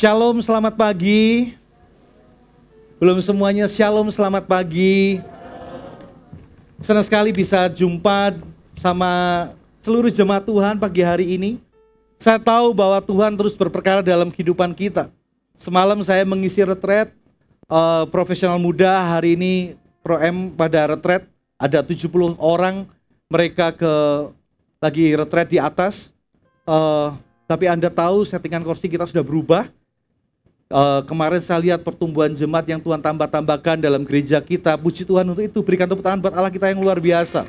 Shalom, selamat pagi. Belum semuanya shalom, selamat pagi. Senang sekali bisa jumpa sama seluruh jemaat Tuhan pagi hari ini. Saya tahu bahwa Tuhan terus berperkara dalam kehidupan kita. Semalam saya mengisi retret uh, profesional muda, hari ini Pro M pada retret ada 70 orang mereka ke lagi retret di atas. Uh, tapi Anda tahu settingan kursi kita sudah berubah. Uh, kemarin saya lihat pertumbuhan jemaat yang Tuhan tambah-tambahkan dalam gereja kita. Puji Tuhan untuk itu. Berikan tepuk tangan buat Allah kita yang luar biasa.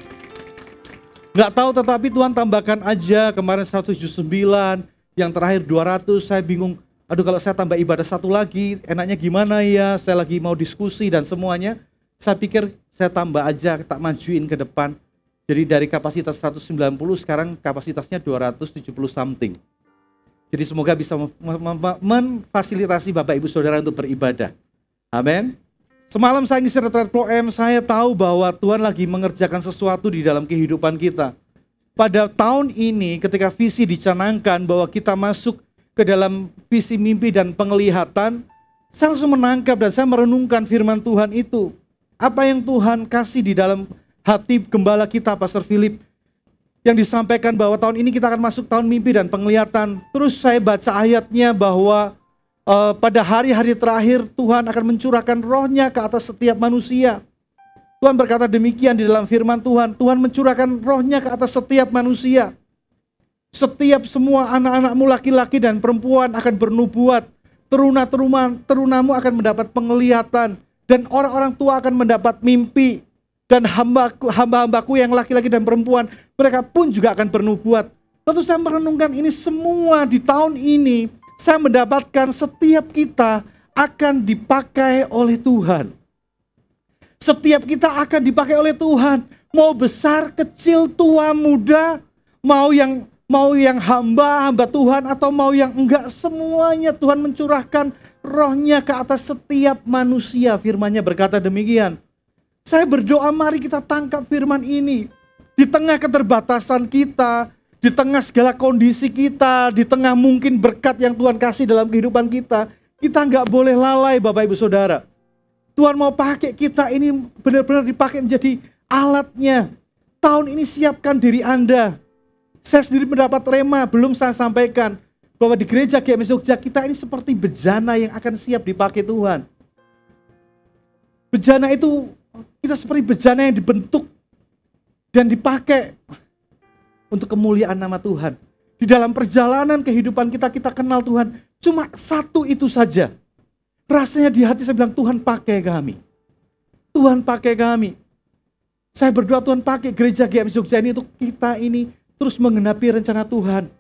Nggak tahu tetapi Tuhan tambahkan aja. Kemarin 179, yang terakhir 200. Saya bingung, aduh kalau saya tambah ibadah satu lagi, enaknya gimana ya? Saya lagi mau diskusi dan semuanya. Saya pikir saya tambah aja, tak majuin ke depan. Jadi dari kapasitas 190 sekarang kapasitasnya 270 something. Jadi semoga bisa memfasilitasi Bapak Ibu Saudara untuk beribadah. Amin. Semalam saya ngisi retret Pro M, saya tahu bahwa Tuhan lagi mengerjakan sesuatu di dalam kehidupan kita. Pada tahun ini ketika visi dicanangkan bahwa kita masuk ke dalam visi mimpi dan penglihatan, saya langsung menangkap dan saya merenungkan firman Tuhan itu. Apa yang Tuhan kasih di dalam hati gembala kita, Pastor Philip, yang disampaikan bahwa tahun ini kita akan masuk tahun mimpi dan penglihatan. Terus saya baca ayatnya bahwa uh, pada hari-hari terakhir Tuhan akan mencurahkan rohnya ke atas setiap manusia. Tuhan berkata demikian di dalam firman Tuhan. Tuhan mencurahkan rohnya ke atas setiap manusia. Setiap semua anak-anakmu laki-laki dan perempuan akan bernubuat. Teruna-teruna terunamu akan mendapat penglihatan. Dan orang-orang tua akan mendapat mimpi dan hamba-hambaku yang laki-laki dan perempuan, mereka pun juga akan bernubuat. Lalu saya merenungkan ini semua di tahun ini, saya mendapatkan setiap kita akan dipakai oleh Tuhan. Setiap kita akan dipakai oleh Tuhan. Mau besar, kecil, tua, muda, mau yang mau yang hamba, hamba Tuhan atau mau yang enggak, semuanya Tuhan mencurahkan rohnya ke atas setiap manusia. Firmannya berkata demikian. Saya berdoa mari kita tangkap firman ini. Di tengah keterbatasan kita, di tengah segala kondisi kita, di tengah mungkin berkat yang Tuhan kasih dalam kehidupan kita, kita nggak boleh lalai Bapak Ibu Saudara. Tuhan mau pakai kita ini benar-benar dipakai menjadi alatnya. Tahun ini siapkan diri Anda. Saya sendiri mendapat rema, belum saya sampaikan bahwa di gereja GMS Jogja kita ini seperti bejana yang akan siap dipakai Tuhan. Bejana itu kita seperti bejana yang dibentuk dan dipakai untuk kemuliaan nama Tuhan. Di dalam perjalanan kehidupan kita, kita kenal Tuhan. Cuma satu itu saja. Rasanya di hati saya bilang, Tuhan pakai kami. Tuhan pakai kami. Saya berdoa Tuhan pakai gereja GMS Jogja ini untuk kita ini terus mengenapi rencana Tuhan.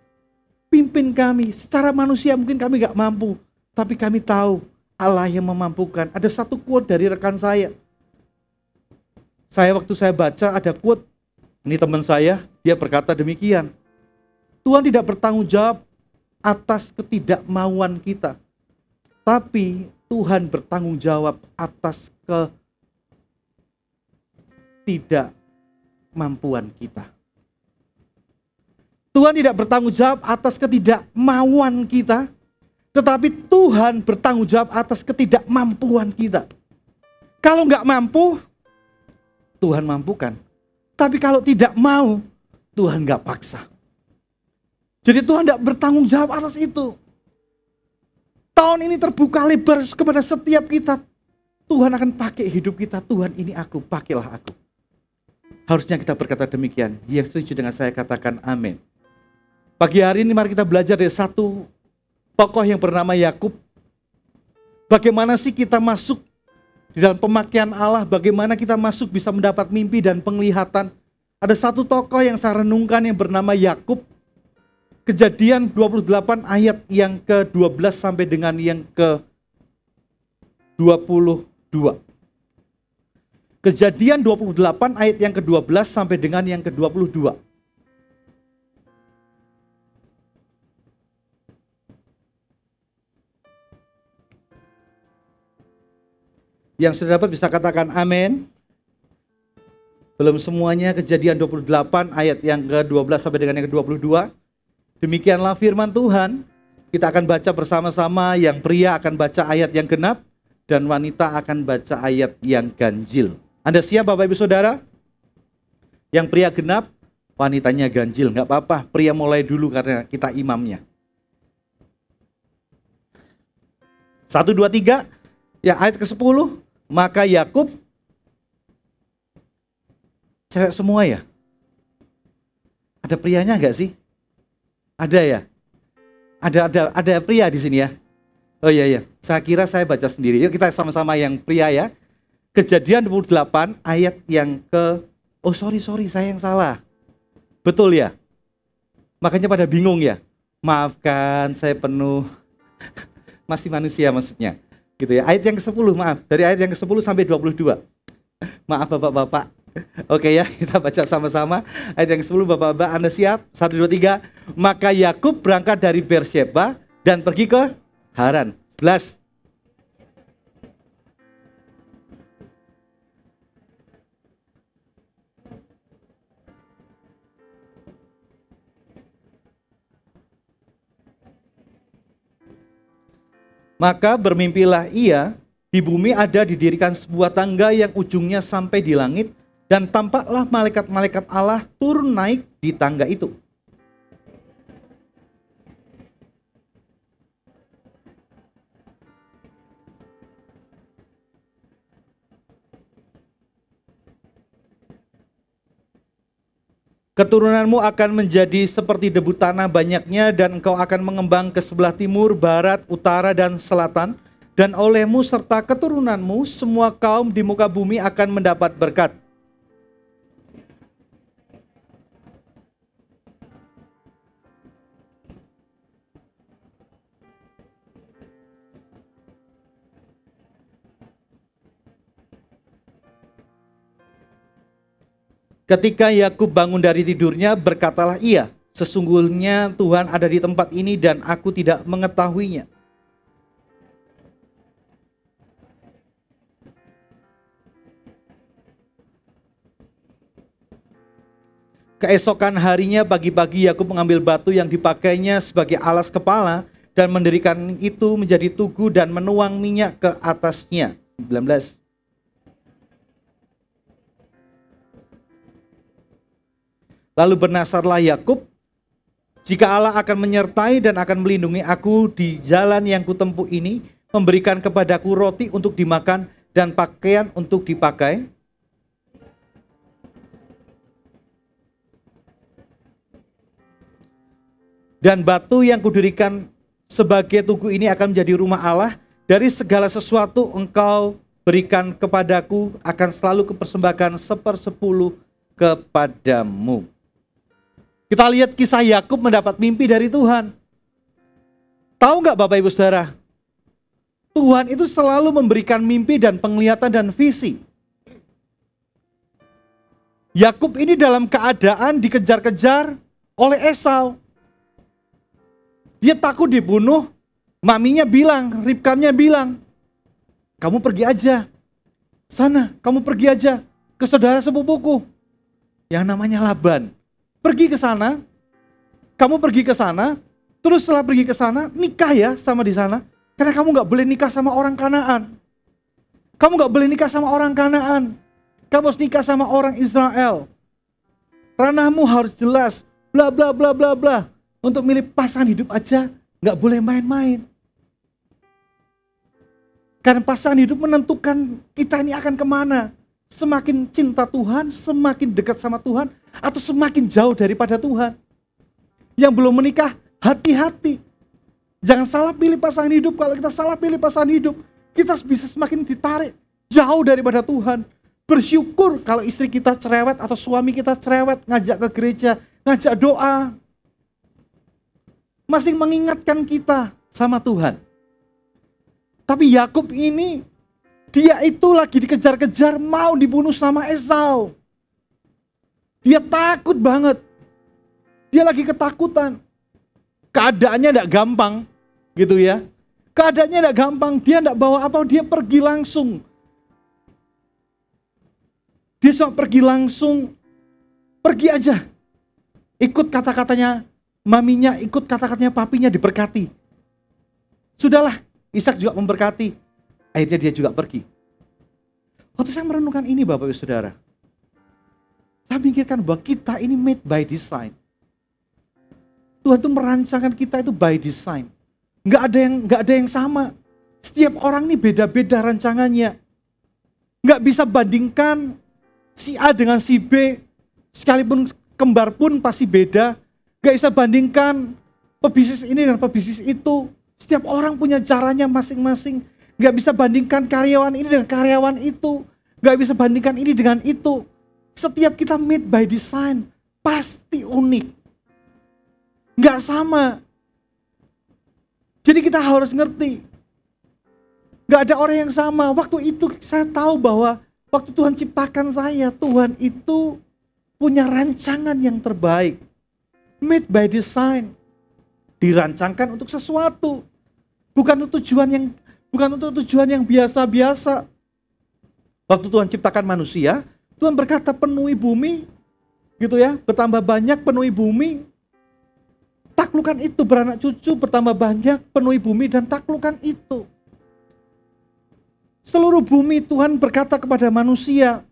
Pimpin kami. Secara manusia mungkin kami gak mampu. Tapi kami tahu Allah yang memampukan. Ada satu quote dari rekan saya. Saya waktu saya baca ada quote, ini teman saya, dia berkata demikian. Tuhan tidak bertanggung jawab atas ketidakmauan kita. Tapi Tuhan bertanggung jawab atas ketidakmampuan kita. Tuhan tidak bertanggung jawab atas ketidakmauan kita, tetapi Tuhan bertanggung jawab atas ketidakmampuan kita. Kalau nggak mampu, Tuhan mampukan. Tapi kalau tidak mau, Tuhan gak paksa. Jadi Tuhan tidak bertanggung jawab atas itu. Tahun ini terbuka lebar kepada setiap kita. Tuhan akan pakai hidup kita. Tuhan ini aku, pakailah aku. Harusnya kita berkata demikian. Yang setuju dengan saya katakan amin. Pagi hari ini mari kita belajar dari satu tokoh yang bernama Yakub. Bagaimana sih kita masuk di dalam pemakaian Allah, bagaimana kita masuk bisa mendapat mimpi dan penglihatan. Ada satu tokoh yang saya renungkan yang bernama Yakub. Kejadian 28 ayat yang ke-12 sampai dengan yang ke-22. Kejadian 28 ayat yang ke-12 sampai dengan yang ke-22. Yang sudah dapat bisa katakan amin. Belum semuanya kejadian 28 ayat yang ke-12 sampai dengan yang ke-22. Demikianlah firman Tuhan. Kita akan baca bersama-sama, yang pria akan baca ayat yang genap, dan wanita akan baca ayat yang ganjil. Anda siap Bapak Ibu Saudara? Yang pria genap, wanitanya ganjil. Nggak apa-apa, pria mulai dulu karena kita imamnya. Satu, dua, tiga. Ya ayat ke sepuluh. Maka Yakub cewek semua ya? Ada prianya nggak sih? Ada ya? Ada ada ada pria di sini ya? Oh iya iya, saya kira saya baca sendiri. Yuk kita sama-sama yang pria ya. Kejadian 28 ayat yang ke Oh sorry sorry saya yang salah. Betul ya? Makanya pada bingung ya. Maafkan saya penuh masih manusia maksudnya gitu ya. Ayat yang ke-10, maaf. Dari ayat yang ke-10 sampai 22. Maaf Bapak-bapak. Oke ya, kita baca sama-sama. Ayat yang ke-10 Bapak-bapak, Anda siap? 1 2 3. Maka Yakub berangkat dari Beersheba dan pergi ke Haran. 11. Maka bermimpilah ia, di bumi ada didirikan sebuah tangga yang ujungnya sampai di langit, dan tampaklah malaikat-malaikat Allah turun naik di tangga itu. Keturunanmu akan menjadi seperti debu tanah banyaknya dan engkau akan mengembang ke sebelah timur, barat, utara, dan selatan. Dan olehmu serta keturunanmu semua kaum di muka bumi akan mendapat berkat. Ketika Yakub bangun dari tidurnya, berkatalah ia, "Sesungguhnya Tuhan ada di tempat ini dan aku tidak mengetahuinya." Keesokan harinya pagi-pagi Yakub mengambil batu yang dipakainya sebagai alas kepala dan mendirikan itu menjadi tugu dan menuang minyak ke atasnya. 19. Lalu bernasarlah Yakub, jika Allah akan menyertai dan akan melindungi aku di jalan yang kutempuh ini, memberikan kepadaku roti untuk dimakan dan pakaian untuk dipakai, dan batu yang kudirikan sebagai tugu ini akan menjadi rumah Allah, dari segala sesuatu engkau berikan kepadaku akan selalu kepersembahkan sepersepuluh kepadamu. Kita lihat kisah Yakub mendapat mimpi dari Tuhan. Tahu nggak Bapak Ibu Saudara? Tuhan itu selalu memberikan mimpi dan penglihatan dan visi. Yakub ini dalam keadaan dikejar-kejar oleh Esau. Dia takut dibunuh. Maminya bilang, Ribkamnya bilang, kamu pergi aja. Sana, kamu pergi aja ke saudara sepupuku. Yang namanya Laban. Pergi ke sana, kamu pergi ke sana, terus setelah pergi ke sana, nikah ya sama di sana. Karena kamu nggak boleh nikah sama orang Kanaan. Kamu nggak boleh nikah sama orang Kanaan. Kamu harus nikah sama orang Israel. Ranahmu harus jelas. Bla bla bla bla bla. Untuk milih pasangan hidup aja nggak boleh main-main. Karena pasangan hidup menentukan kita ini akan ke mana. Semakin cinta Tuhan, semakin dekat sama Tuhan, atau semakin jauh daripada Tuhan. Yang belum menikah, hati-hati. Jangan salah pilih pasangan hidup. Kalau kita salah pilih pasangan hidup, kita bisa semakin ditarik jauh daripada Tuhan. Bersyukur kalau istri kita cerewet atau suami kita cerewet, ngajak ke gereja, ngajak doa. Masih mengingatkan kita sama Tuhan. Tapi Yakub ini dia itu lagi dikejar-kejar mau dibunuh sama Esau. Dia takut banget. Dia lagi ketakutan. Keadaannya tidak gampang gitu ya. Keadaannya tidak gampang, dia tidak bawa apa, dia pergi langsung. Dia cuma pergi langsung, pergi aja. Ikut kata-katanya maminya, ikut kata-katanya papinya diberkati. Sudahlah, Ishak juga memberkati. Akhirnya dia juga pergi. Waktu saya merenungkan ini Bapak Ibu Saudara, saya pikirkan bahwa kita ini made by design. Tuhan itu merancangkan kita itu by design. Nggak ada yang nggak ada yang sama. Setiap orang ini beda-beda rancangannya. Nggak bisa bandingkan si A dengan si B. Sekalipun kembar pun pasti beda. Nggak bisa bandingkan pebisnis ini dan pebisnis itu. Setiap orang punya caranya masing-masing. Nggak bisa bandingkan karyawan ini dengan karyawan itu. Nggak bisa bandingkan ini dengan itu. Setiap kita made by design pasti unik. Nggak sama. Jadi kita harus ngerti. Nggak ada orang yang sama. Waktu itu saya tahu bahwa waktu Tuhan ciptakan saya, Tuhan itu punya rancangan yang terbaik. Made by design. Dirancangkan untuk sesuatu. Bukan untuk tujuan yang bukan untuk tujuan yang biasa-biasa. Waktu Tuhan ciptakan manusia, Tuhan berkata penuhi bumi, gitu ya, bertambah banyak penuhi bumi, taklukan itu beranak cucu bertambah banyak, penuhi bumi dan taklukan itu. Seluruh bumi Tuhan berkata kepada manusia,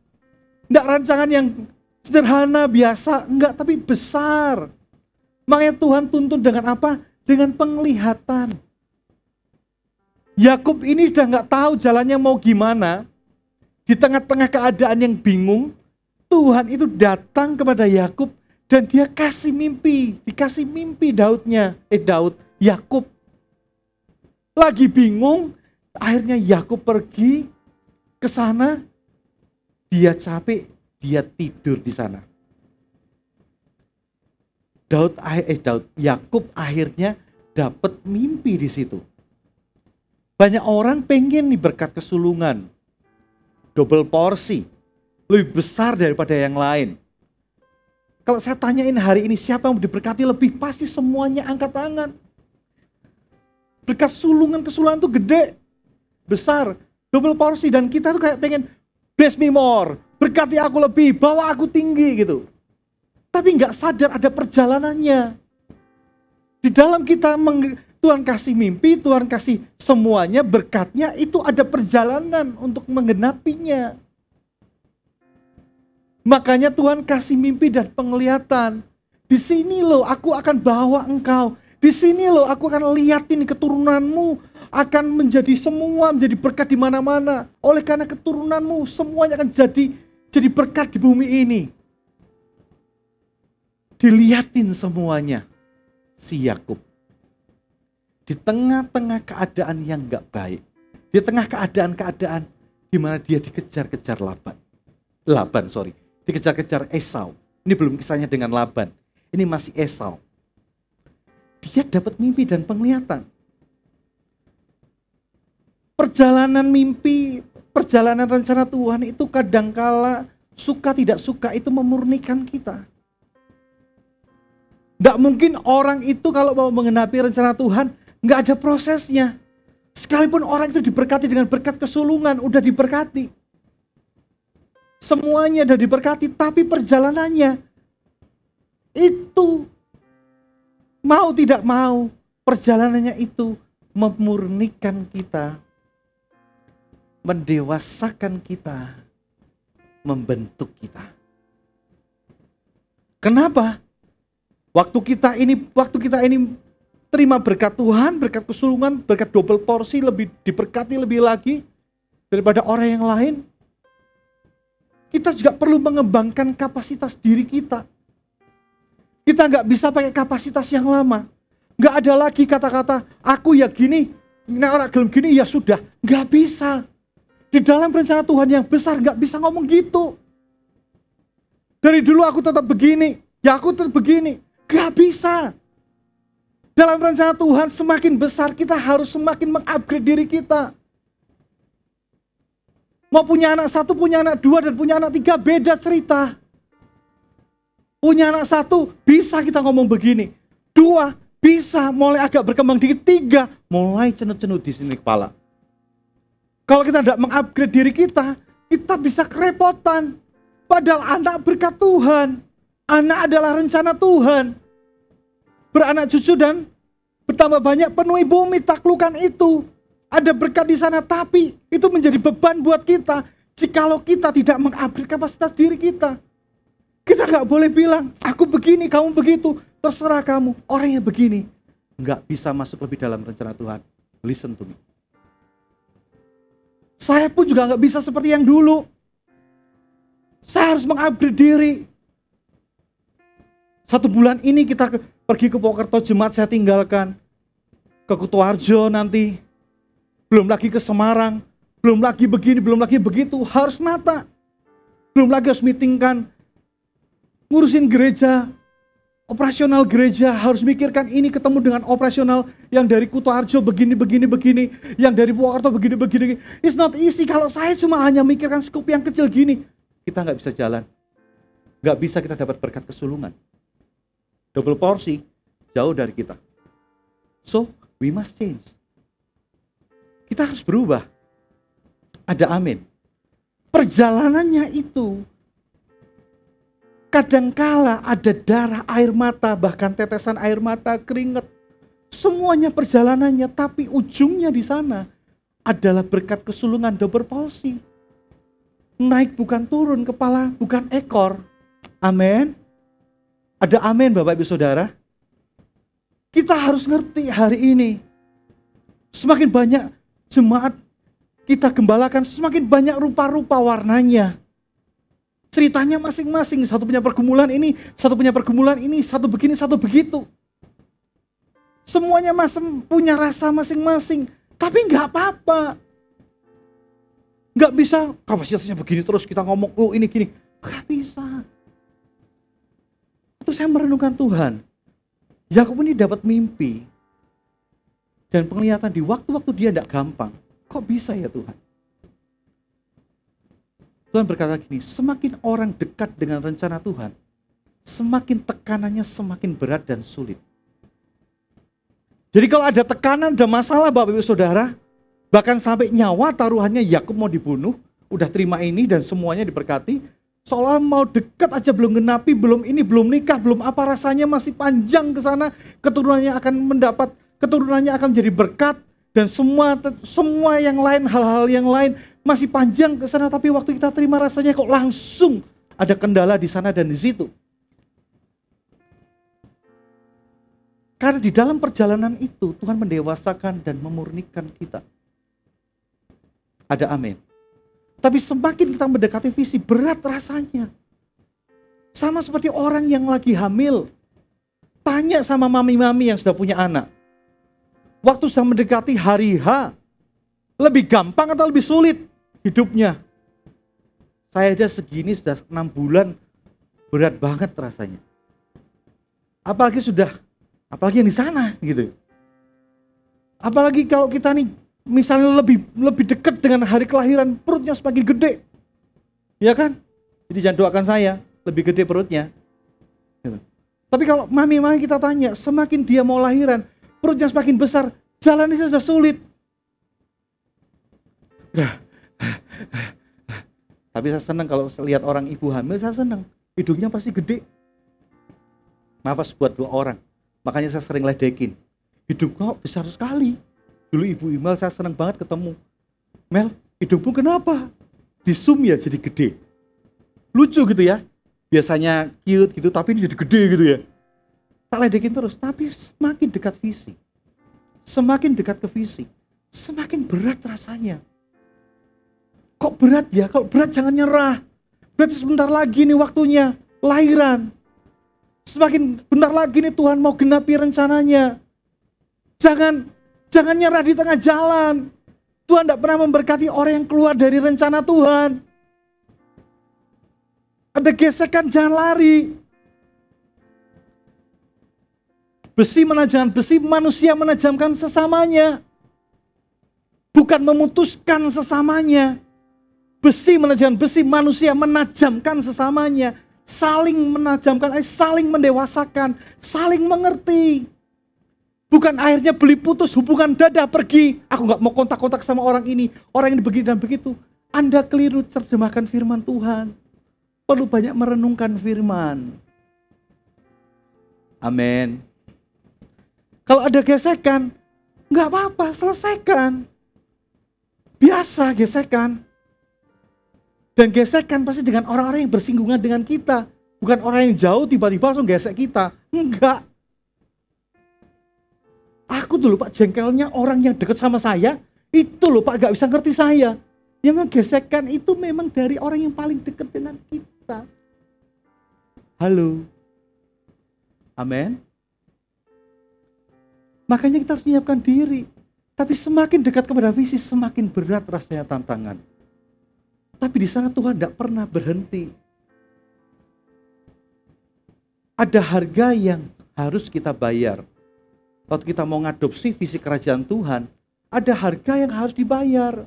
tidak rancangan yang sederhana, biasa, enggak, tapi besar. Makanya Tuhan tuntun dengan apa? Dengan penglihatan. Yakub ini udah nggak tahu jalannya mau gimana. Di tengah-tengah keadaan yang bingung, Tuhan itu datang kepada Yakub dan dia kasih mimpi, dikasih mimpi Daudnya, eh Daud, Yakub. Lagi bingung, akhirnya Yakub pergi ke sana, dia capek, dia tidur di sana. Daud eh Daud Yakub akhirnya dapat mimpi di situ. Banyak orang pengen nih berkat kesulungan. Double porsi. Lebih besar daripada yang lain. Kalau saya tanyain hari ini siapa yang diberkati lebih, pasti semuanya angkat tangan. Berkat sulungan kesulungan itu gede, besar, double porsi dan kita tuh kayak pengen bless me more, berkati aku lebih, bawa aku tinggi gitu. Tapi nggak sadar ada perjalanannya. Di dalam kita meng, Tuhan kasih mimpi, Tuhan kasih semuanya berkatnya itu ada perjalanan untuk menggenapinya. Makanya Tuhan kasih mimpi dan penglihatan. Di sini loh aku akan bawa engkau. Di sini loh aku akan liatin keturunanmu akan menjadi semua menjadi berkat di mana-mana. Oleh karena keturunanmu semuanya akan jadi jadi berkat di bumi ini. Diliatin semuanya si Yakub. Di tengah-tengah keadaan yang gak baik. Di tengah keadaan-keadaan di mana dia dikejar-kejar Laban. Laban, sorry dikejar-kejar Esau. Ini belum kisahnya dengan Laban. Ini masih Esau. Dia dapat mimpi dan penglihatan. Perjalanan mimpi, perjalanan rencana Tuhan itu kadangkala suka tidak suka itu memurnikan kita. Tidak mungkin orang itu kalau mau mengenapi rencana Tuhan, nggak ada prosesnya. Sekalipun orang itu diberkati dengan berkat kesulungan, udah diberkati. Semuanya sudah diberkati, tapi perjalanannya itu mau tidak mau perjalanannya itu memurnikan kita, mendewasakan kita, membentuk kita. Kenapa? Waktu kita ini waktu kita ini terima berkat Tuhan, berkat kesulungan, berkat double porsi lebih diberkati lebih lagi daripada orang yang lain, kita juga perlu mengembangkan kapasitas diri kita. Kita nggak bisa pakai kapasitas yang lama. Nggak ada lagi kata-kata, aku ya gini, nah orang gelem gini ya sudah. Nggak bisa. Di dalam rencana Tuhan yang besar nggak bisa ngomong gitu. Dari dulu aku tetap begini, ya aku tetap begini. Nggak bisa. Dalam rencana Tuhan semakin besar kita harus semakin mengupgrade diri kita. Mau punya anak satu, punya anak dua, dan punya anak tiga, beda cerita. Punya anak satu, bisa kita ngomong begini. Dua, bisa mulai agak berkembang dikit. Tiga, mulai cenut-cenut di sini kepala. Kalau kita tidak mengupgrade diri kita, kita bisa kerepotan. Padahal anak berkat Tuhan. Anak adalah rencana Tuhan. Beranak cucu dan Bertambah banyak penuhi bumi, taklukan itu. Ada berkat di sana, tapi itu menjadi beban buat kita. Jikalau kita tidak mengupgrade kapasitas diri kita. Kita nggak boleh bilang, aku begini, kamu begitu. Terserah kamu, orang yang begini. Nggak bisa masuk lebih dalam rencana Tuhan. Listen to me. Saya pun juga nggak bisa seperti yang dulu. Saya harus mengupgrade diri. Satu bulan ini kita pergi ke Pokerto jemaat saya tinggalkan. Ke Kutuarjo nanti. Belum lagi ke Semarang. Belum lagi begini, belum lagi begitu. Harus nata. Belum lagi harus meetingkan. Ngurusin gereja. Operasional gereja harus mikirkan ini ketemu dengan operasional yang dari Kutoarjo begini, begini, begini. Yang dari Purwokerto begini, begini. It's not easy kalau saya cuma hanya mikirkan skup yang kecil gini kita nggak bisa jalan. Nggak bisa kita dapat berkat kesulungan. Double porsi jauh dari kita. So, we must change. Kita harus berubah. Ada amin. Perjalanannya itu kadangkala ada darah, air mata, bahkan tetesan air mata, keringat. Semuanya perjalanannya, tapi ujungnya di sana adalah berkat kesulungan double porsi naik bukan turun, kepala bukan ekor. Amin. Ada amin Bapak Ibu Saudara. Kita harus ngerti hari ini. Semakin banyak jemaat kita gembalakan, semakin banyak rupa-rupa warnanya. Ceritanya masing-masing, satu punya pergumulan ini, satu punya pergumulan ini, satu begini, satu begitu. Semuanya masing punya rasa masing-masing, tapi nggak apa-apa. Nggak bisa kapasitasnya begini terus kita ngomong, oh ini gini. Nggak bisa. Itu saya merenungkan Tuhan. Yakub ini dapat mimpi. Dan penglihatan di waktu-waktu dia tidak gampang. Kok bisa ya Tuhan? Tuhan berkata gini, semakin orang dekat dengan rencana Tuhan, semakin tekanannya semakin berat dan sulit. Jadi kalau ada tekanan, ada masalah Bapak Ibu Saudara, Bahkan sampai nyawa taruhannya Yakub mau dibunuh, udah terima ini dan semuanya diberkati. Seolah mau dekat aja belum genapi, belum ini, belum nikah, belum apa rasanya masih panjang ke sana. Keturunannya akan mendapat, keturunannya akan menjadi berkat dan semua semua yang lain, hal-hal yang lain masih panjang ke sana. Tapi waktu kita terima rasanya kok langsung ada kendala di sana dan di situ. Karena di dalam perjalanan itu Tuhan mendewasakan dan memurnikan kita. Ada amin. Tapi semakin kita mendekati visi, berat rasanya. Sama seperti orang yang lagi hamil. Tanya sama mami-mami yang sudah punya anak. Waktu sudah mendekati hari H, lebih gampang atau lebih sulit hidupnya? Saya ada segini sudah enam bulan, berat banget rasanya. Apalagi sudah, apalagi yang di sana gitu. Apalagi kalau kita nih misalnya lebih lebih dekat dengan hari kelahiran, perutnya semakin gede. Ya kan? Jadi jangan doakan saya, lebih gede perutnya. Gitu. Tapi kalau mami-mami kita tanya, semakin dia mau lahiran, perutnya semakin besar, jalannya sudah sulit. Tapi saya senang kalau lihat orang ibu hamil, saya senang. Hidungnya pasti gede. Nafas buat dua orang. Makanya saya sering ledekin. Hidung kok besar sekali. Dulu Ibu Imal saya senang banget ketemu. Mel, hidupmu kenapa? Di zoom ya jadi gede. Lucu gitu ya. Biasanya cute gitu, tapi ini jadi gede gitu ya. Tak ledekin terus, tapi semakin dekat visi. Semakin dekat ke visi, semakin berat rasanya. Kok berat ya? Kok berat jangan nyerah. Berarti sebentar lagi nih waktunya, lahiran. Semakin bentar lagi nih Tuhan mau genapi rencananya. Jangan Jangan nyerah di tengah jalan. Tuhan tidak pernah memberkati orang yang keluar dari rencana Tuhan. Ada gesekan, jangan lari. Besi menajamkan besi, manusia menajamkan sesamanya. Bukan memutuskan sesamanya. Besi menajamkan besi, manusia menajamkan sesamanya. Saling menajamkan, eh, saling mendewasakan, saling mengerti. Bukan akhirnya beli putus hubungan dada pergi. Aku nggak mau kontak-kontak sama orang ini. Orang ini begini dan begitu. Anda keliru terjemahkan firman Tuhan. Perlu banyak merenungkan firman. Amin. Kalau ada gesekan, nggak apa-apa, selesaikan. Biasa gesekan. Dan gesekan pasti dengan orang-orang yang bersinggungan dengan kita. Bukan orang yang jauh tiba-tiba langsung gesek kita. Enggak. Aku dulu Pak jengkelnya orang yang dekat sama saya, itu loh Pak gak bisa ngerti saya. Yang menggesekkan itu memang dari orang yang paling dekat dengan kita. Halo. Amin. Makanya kita harus menyiapkan diri. Tapi semakin dekat kepada visi, semakin berat rasanya tantangan. Tapi di sana Tuhan tidak pernah berhenti. Ada harga yang harus kita bayar. Waktu kita mau ngadopsi visi kerajaan Tuhan, ada harga yang harus dibayar.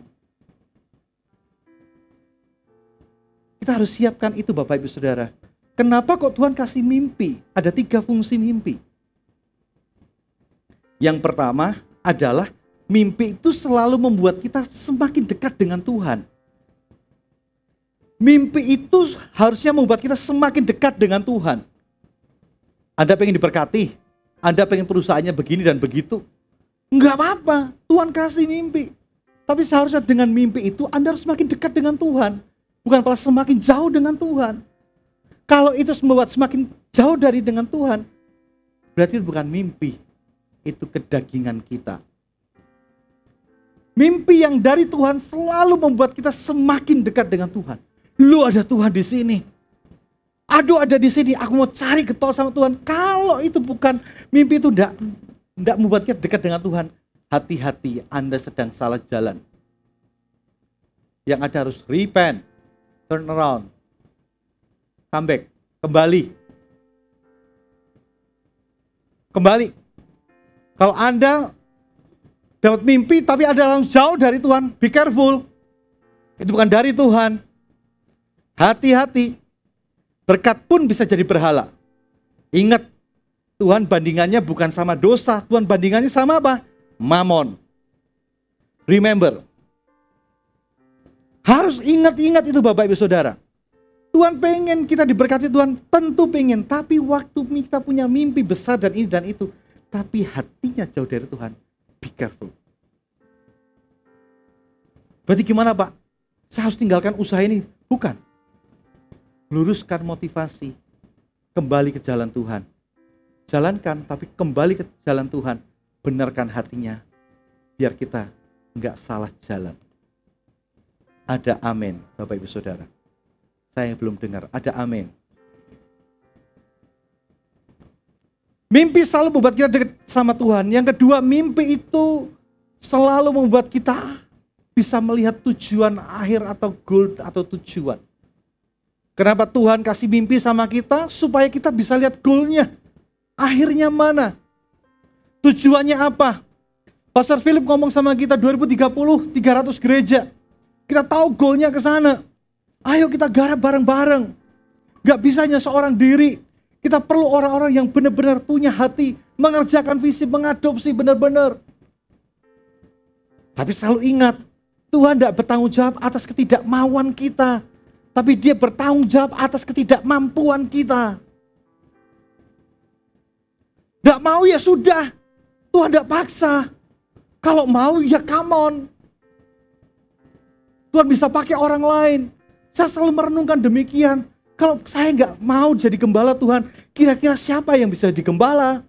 Kita harus siapkan itu Bapak Ibu Saudara. Kenapa kok Tuhan kasih mimpi? Ada tiga fungsi mimpi. Yang pertama adalah mimpi itu selalu membuat kita semakin dekat dengan Tuhan. Mimpi itu harusnya membuat kita semakin dekat dengan Tuhan. Anda pengen diberkati, Anda pengen perusahaannya begini dan begitu. Enggak apa-apa, Tuhan kasih mimpi. Tapi seharusnya dengan mimpi itu Anda harus semakin dekat dengan Tuhan. Bukan malah semakin jauh dengan Tuhan. Kalau itu membuat semakin jauh dari dengan Tuhan, berarti itu bukan mimpi. Itu kedagingan kita. Mimpi yang dari Tuhan selalu membuat kita semakin dekat dengan Tuhan. Lu ada Tuhan di sini. Aduh ada di sini, aku mau cari getol sama Tuhan. Kalau itu bukan mimpi itu enggak, enggak membuat kita dekat dengan Tuhan. Hati-hati Anda sedang salah jalan. Yang ada harus repent, turn around, come back, kembali. Kembali. Kalau Anda dapat mimpi tapi ada langsung jauh dari Tuhan, be careful. Itu bukan dari Tuhan. Hati-hati. Berkat pun bisa jadi berhala. Ingat, Tuhan bandingannya bukan sama dosa, Tuhan bandingannya sama apa? Mamon. Remember. Harus ingat-ingat itu Bapak Ibu Saudara. Tuhan pengen kita diberkati Tuhan, tentu pengen. Tapi waktu kita punya mimpi besar dan ini dan itu. Tapi hatinya jauh dari Tuhan. Be careful. Berarti gimana Pak? Saya harus tinggalkan usaha ini? Bukan luruskan motivasi, kembali ke jalan Tuhan. Jalankan, tapi kembali ke jalan Tuhan. Benarkan hatinya, biar kita nggak salah jalan. Ada amin, Bapak Ibu Saudara. Saya belum dengar, ada amin. Mimpi selalu membuat kita dekat sama Tuhan. Yang kedua, mimpi itu selalu membuat kita bisa melihat tujuan akhir atau goal atau tujuan. Kenapa Tuhan kasih mimpi sama kita? Supaya kita bisa lihat goalnya. Akhirnya mana? Tujuannya apa? Pastor Philip ngomong sama kita 2030 300 gereja. Kita tahu goalnya ke sana. Ayo kita garap bareng-bareng. Gak bisanya seorang diri. Kita perlu orang-orang yang benar-benar punya hati. Mengerjakan visi, mengadopsi benar-benar. Tapi selalu ingat, Tuhan tidak bertanggung jawab atas ketidakmauan kita tapi dia bertanggung jawab atas ketidakmampuan kita. Tidak mau ya sudah. Tuhan tidak paksa. Kalau mau ya come on. Tuhan bisa pakai orang lain. Saya selalu merenungkan demikian. Kalau saya nggak mau jadi gembala Tuhan, kira-kira siapa yang bisa digembala?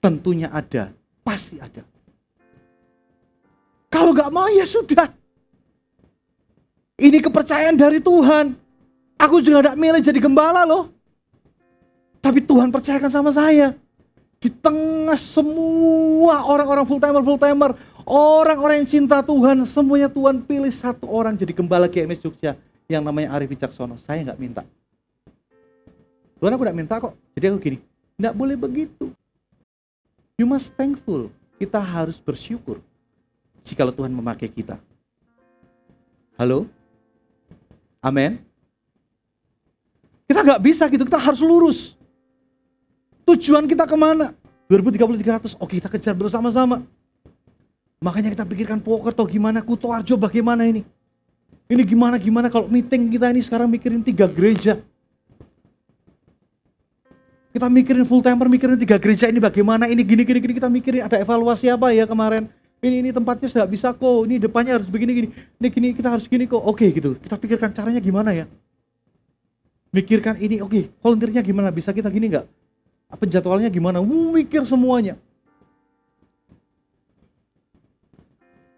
Tentunya ada, pasti ada. Kalau nggak mau ya sudah, ini kepercayaan dari Tuhan. Aku juga tidak milih jadi gembala loh. Tapi Tuhan percayakan sama saya. Di tengah semua orang-orang full timer, full timer, orang-orang yang cinta Tuhan, semuanya Tuhan pilih satu orang jadi gembala GMS Jogja yang namanya Arif Wicaksono. Saya nggak minta. Tuhan aku nggak minta kok. Jadi aku gini, nggak boleh begitu. You must thankful. Kita harus bersyukur jika Tuhan memakai kita. Halo? Amin. Kita nggak bisa gitu, kita harus lurus. Tujuan kita ke mana? 2030 300, oke kita kejar bersama-sama. Makanya kita pikirkan Pokerto gimana, Kuto Arjo bagaimana ini. Ini gimana, gimana kalau meeting kita ini sekarang mikirin tiga gereja. Kita mikirin full timer, mikirin tiga gereja ini bagaimana, ini gini, gini, gini. Kita mikirin ada evaluasi apa ya kemarin. Ini, ini tempatnya sudah bisa kok, ini depannya harus begini, gini. Ini gini, kita harus gini kok. Oke gitu, kita pikirkan caranya gimana ya. Mikirkan ini, oke, volunteernya gimana, bisa kita gini nggak? Apa jadwalnya gimana? Wuh, mikir semuanya.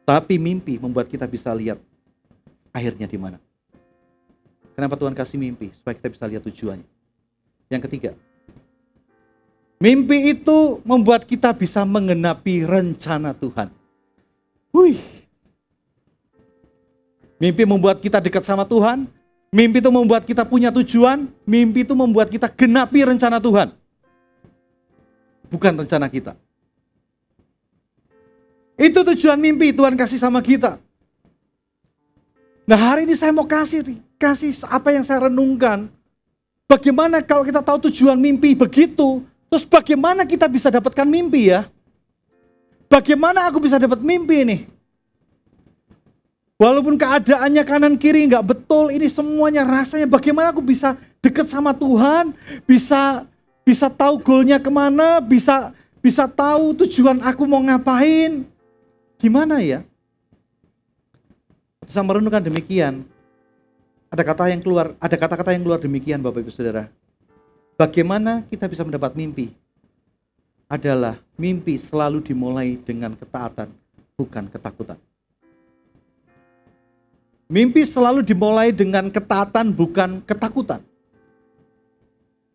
Tapi mimpi membuat kita bisa lihat akhirnya di mana. Kenapa Tuhan kasih mimpi? Supaya kita bisa lihat tujuannya. Yang ketiga, Mimpi itu membuat kita bisa mengenapi rencana Tuhan. Wih. Mimpi membuat kita dekat sama Tuhan. Mimpi itu membuat kita punya tujuan. Mimpi itu membuat kita genapi rencana Tuhan. Bukan rencana kita. Itu tujuan mimpi Tuhan kasih sama kita. Nah hari ini saya mau kasih kasih apa yang saya renungkan. Bagaimana kalau kita tahu tujuan mimpi begitu, Terus bagaimana kita bisa dapatkan mimpi ya? Bagaimana aku bisa dapat mimpi ini? Walaupun keadaannya kanan kiri nggak betul, ini semuanya rasanya bagaimana aku bisa dekat sama Tuhan, bisa bisa tahu goalnya ke mana, bisa bisa tahu tujuan aku mau ngapain, gimana ya? Saya merenungkan demikian. Ada kata yang keluar, ada kata-kata yang keluar demikian Bapak Ibu Saudara. Bagaimana kita bisa mendapat mimpi? Adalah mimpi selalu dimulai dengan ketaatan, bukan ketakutan. Mimpi selalu dimulai dengan ketaatan, bukan ketakutan.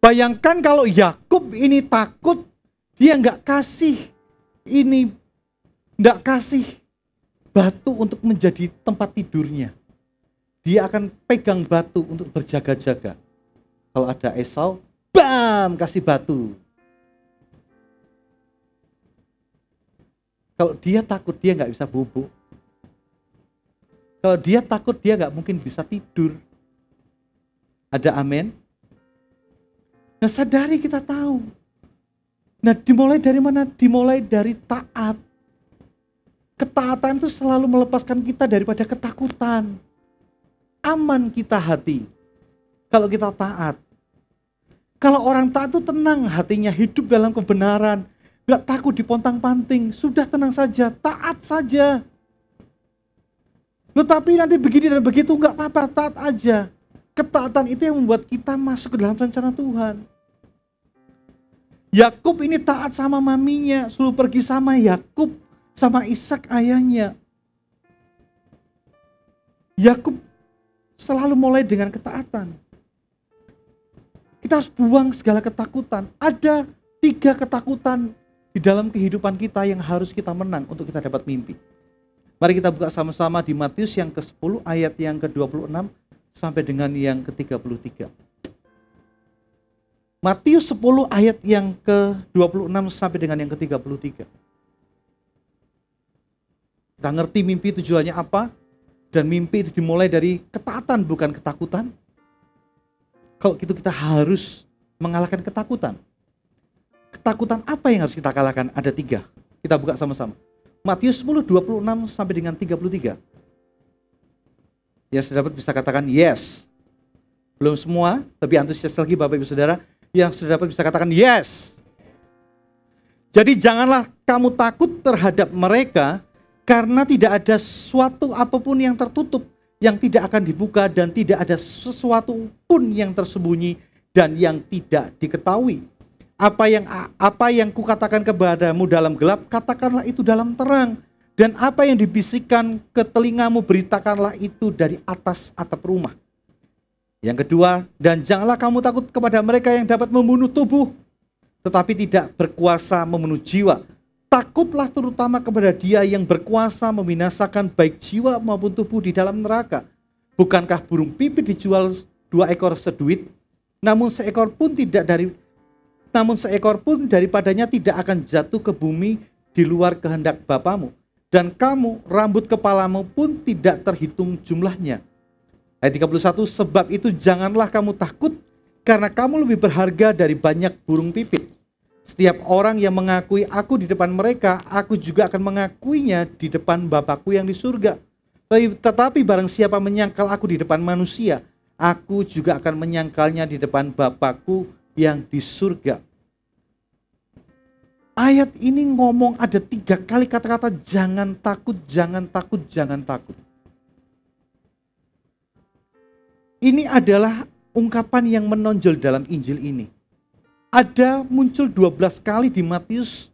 Bayangkan kalau Yakub ini takut, dia nggak kasih ini, nggak kasih batu untuk menjadi tempat tidurnya. Dia akan pegang batu untuk berjaga-jaga. Kalau ada Esau, bam kasih batu. Kalau dia takut dia nggak bisa bubuk. Kalau dia takut dia nggak mungkin bisa tidur. Ada amin? Nah sadari kita tahu. Nah dimulai dari mana? Dimulai dari taat. Ketaatan itu selalu melepaskan kita daripada ketakutan. Aman kita hati. Kalau kita taat. Kalau orang taat itu tenang hatinya, hidup dalam kebenaran. Gak takut dipontang panting, sudah tenang saja, taat saja. Tetapi nanti begini dan begitu nggak apa-apa, taat aja. Ketaatan itu yang membuat kita masuk ke dalam rencana Tuhan. Yakub ini taat sama maminya, suruh pergi sama Yakub, sama Ishak ayahnya. Yakub selalu mulai dengan ketaatan. Kita harus buang segala ketakutan. Ada tiga ketakutan di dalam kehidupan kita yang harus kita menang untuk kita dapat mimpi. Mari kita buka sama-sama di Matius yang ke-10 ayat yang ke-26 sampai dengan yang ke-33. Matius 10 ayat yang ke-26 sampai dengan yang ke-33. Kita ngerti mimpi tujuannya apa dan mimpi itu dimulai dari ketaatan bukan ketakutan. Kalau gitu kita harus mengalahkan ketakutan. Ketakutan apa yang harus kita kalahkan? Ada tiga. Kita buka sama-sama. Matius 10, 26 sampai dengan 33. Yang dapat bisa katakan yes. Belum semua, lebih antusias lagi Bapak Ibu Saudara. Yang sudah dapat bisa katakan yes. Jadi janganlah kamu takut terhadap mereka karena tidak ada suatu apa pun yang tertutup yang tidak akan dibuka dan tidak ada sesuatu pun yang tersembunyi dan yang tidak diketahui. Apa yang apa yang kukatakan kepadamu dalam gelap, katakanlah itu dalam terang. Dan apa yang dibisikkan ke telingamu, beritakanlah itu dari atas atap rumah. Yang kedua, dan janganlah kamu takut kepada mereka yang dapat membunuh tubuh, tetapi tidak berkuasa membunuh jiwa. Takutlah terutama kepada dia yang berkuasa membinasakan baik jiwa maupun tubuh di dalam neraka. Bukankah burung pipit dijual dua ekor seduit, namun seekor pun tidak dari namun seekor pun daripadanya tidak akan jatuh ke bumi di luar kehendak Bapamu. Dan kamu, rambut kepalamu pun tidak terhitung jumlahnya. Ayat 31, sebab itu janganlah kamu takut, karena kamu lebih berharga dari banyak burung pipit. Setiap orang yang mengakui aku di depan mereka, aku juga akan mengakuinya di depan Bapakku yang di surga. Tetapi barang siapa menyangkal aku di depan manusia, aku juga akan menyangkalnya di depan Bapakku yang di surga. Ayat ini ngomong ada tiga kali kata-kata jangan takut, jangan takut, jangan takut. Ini adalah ungkapan yang menonjol dalam Injil ini. Ada muncul 12 kali di Matius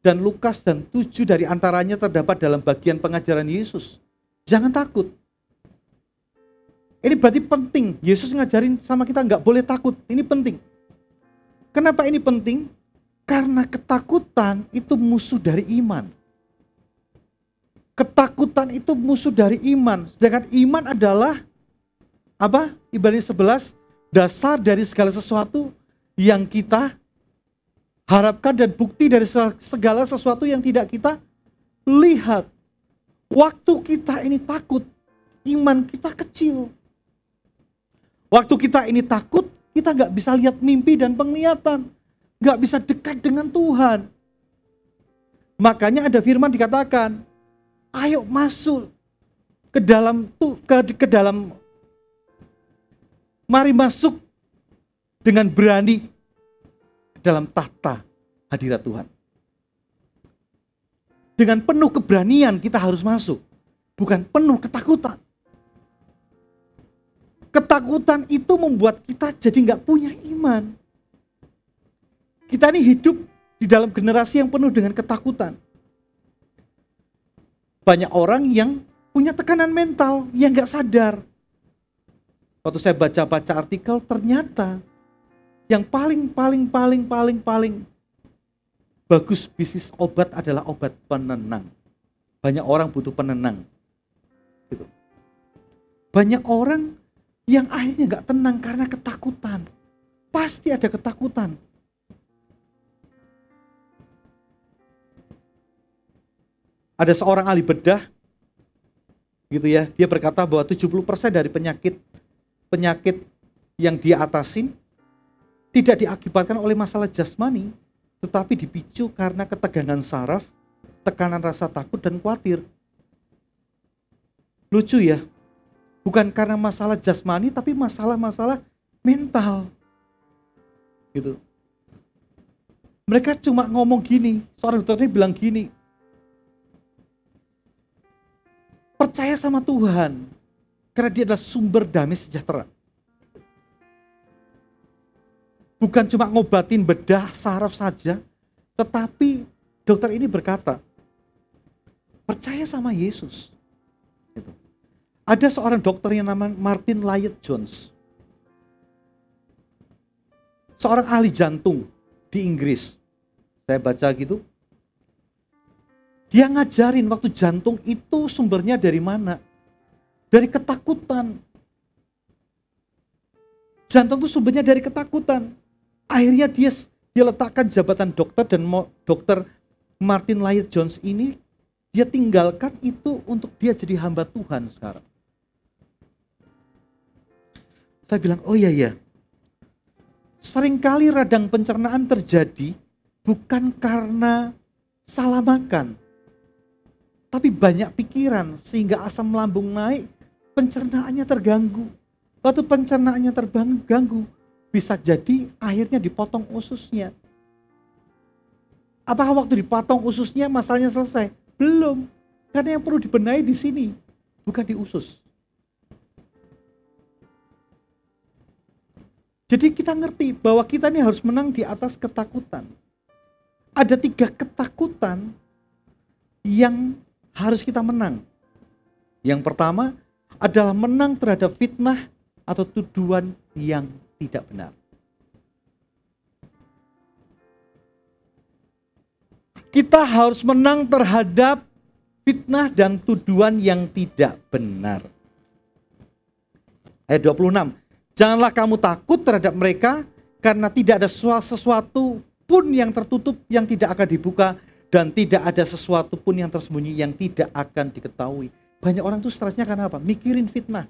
dan Lukas dan tujuh dari antaranya terdapat dalam bagian pengajaran Yesus. Jangan takut. Ini berarti penting. Yesus ngajarin sama kita nggak boleh takut. Ini penting. Kenapa ini penting? Karena ketakutan itu musuh dari iman. Ketakutan itu musuh dari iman. Sedangkan iman adalah apa? Ibaratnya 11 dasar dari segala sesuatu yang kita harapkan dan bukti dari segala sesuatu yang tidak kita lihat. Waktu kita ini takut, iman kita kecil. Waktu kita ini takut, kita nggak bisa lihat mimpi dan penglihatan. Nggak bisa dekat dengan Tuhan. Makanya ada firman dikatakan, ayo masuk ke dalam tuh ke, ke dalam mari masuk dengan berani dalam tahta hadirat Tuhan. Dengan penuh keberanian kita harus masuk, bukan penuh ketakutan. Ketakutan itu membuat kita jadi nggak punya iman. Kita ini hidup di dalam generasi yang penuh dengan ketakutan. Banyak orang yang punya tekanan mental yang nggak sadar. Waktu saya baca-baca artikel, ternyata yang paling paling paling paling paling bagus bisnis obat adalah obat penenang. Banyak orang butuh penenang. Gitu. Banyak orang yang akhirnya nggak tenang karena ketakutan. Pasti ada ketakutan. Ada seorang ahli bedah gitu ya, dia berkata bahwa 70% dari penyakit penyakit yang dia atasin tidak diakibatkan oleh masalah jasmani, tetapi dipicu karena ketegangan saraf, tekanan rasa takut dan khawatir. Lucu ya, bukan karena masalah jasmani tapi masalah-masalah mental. Gitu. Mereka cuma ngomong gini, seorang dokter ini bilang gini, percaya sama Tuhan, karena dia adalah sumber damai sejahtera bukan cuma ngobatin bedah saraf saja, tetapi dokter ini berkata, percaya sama Yesus. Gitu. Ada seorang dokter yang namanya Martin Lyot Jones. Seorang ahli jantung di Inggris. Saya baca gitu. Dia ngajarin waktu jantung itu sumbernya dari mana? Dari ketakutan. Jantung itu sumbernya dari ketakutan. Akhirnya dia dia letakkan jabatan dokter dan dokter Martin Lloyd Jones ini dia tinggalkan itu untuk dia jadi hamba Tuhan sekarang. Saya bilang, oh iya iya. Seringkali radang pencernaan terjadi bukan karena salah makan. Tapi banyak pikiran sehingga asam lambung naik, pencernaannya terganggu. Waktu pencernaannya terganggu, bisa jadi akhirnya dipotong ususnya. Apakah waktu dipotong ususnya masalahnya selesai? Belum. Karena yang perlu dibenahi di sini, bukan di usus. Jadi kita ngerti bahwa kita ini harus menang di atas ketakutan. Ada tiga ketakutan yang harus kita menang. Yang pertama adalah menang terhadap fitnah atau tuduhan yang tidak benar. Kita harus menang terhadap fitnah dan tuduhan yang tidak benar. Ayat 26. Janganlah kamu takut terhadap mereka karena tidak ada sesuatu pun yang tertutup yang tidak akan dibuka dan tidak ada sesuatu pun yang tersembunyi yang tidak akan diketahui. Banyak orang tuh stresnya karena apa? Mikirin fitnah.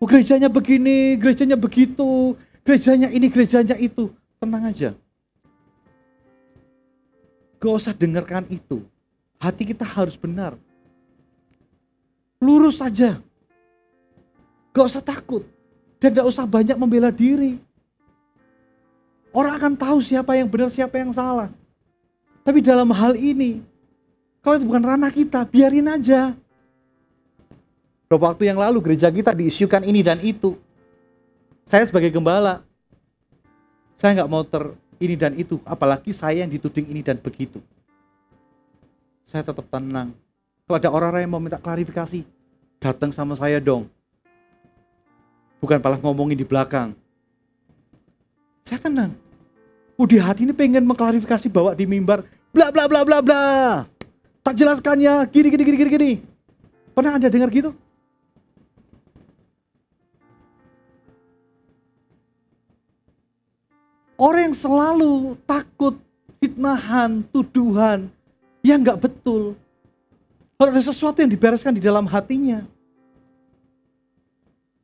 Oh, gerejanya begini, gerejanya begitu, gerejanya ini, gerejanya itu. Tenang aja. Gak usah dengarkan itu. Hati kita harus benar. Lurus saja. Gak usah takut. Dan gak usah banyak membela diri. Orang akan tahu siapa yang benar, siapa yang salah. Tapi dalam hal ini, kalau itu bukan ranah kita, biarin aja. Beberapa waktu yang lalu gereja kita diisukan ini dan itu. Saya sebagai gembala, saya nggak mau ter ini dan itu, apalagi saya yang dituding ini dan begitu. Saya tetap tenang. Kalau ada orang-orang yang mau minta klarifikasi, datang sama saya dong. Bukan malah ngomongin di belakang. Saya tenang. Di hati ini pengen mengklarifikasi bawa di mimbar. Bla bla bla bla bla. Tak jelaskannya. Gini gini gini gini gini. Pernah Anda dengar gitu? Orang yang selalu takut fitnahan, tuduhan yang nggak betul. Kalau ada sesuatu yang dibereskan di dalam hatinya,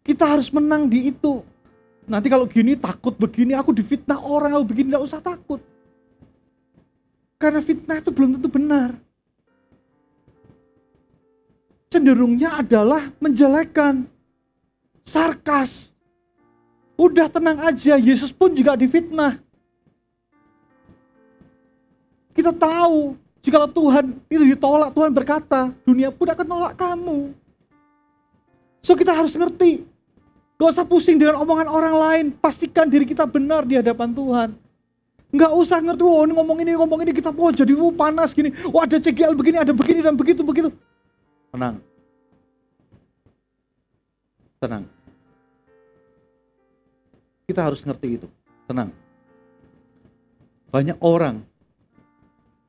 kita harus menang di itu. Nanti kalau gini takut begini, aku difitnah orang, aku begini, nggak usah takut. Karena fitnah itu belum tentu benar. Cenderungnya adalah menjelekkan, sarkas, Udah tenang aja, Yesus pun juga difitnah. Kita tahu, jika Tuhan itu ditolak, Tuhan berkata, dunia pun akan nolak kamu. So kita harus ngerti, gak usah pusing dengan omongan orang lain, pastikan diri kita benar di hadapan Tuhan. Gak usah ngerti, oh ini ngomong ini, ngomong ini, kita oh jadi oh, panas gini, oh ada CGL begini, ada begini dan begitu, begitu. Tenang. Tenang. Kita harus ngerti itu. Tenang. Banyak orang